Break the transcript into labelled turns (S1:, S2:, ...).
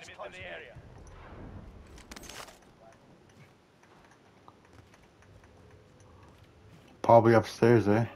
S1: Gas is
S2: Enemies in the
S1: in.
S2: area.
S3: Probably upstairs, eh?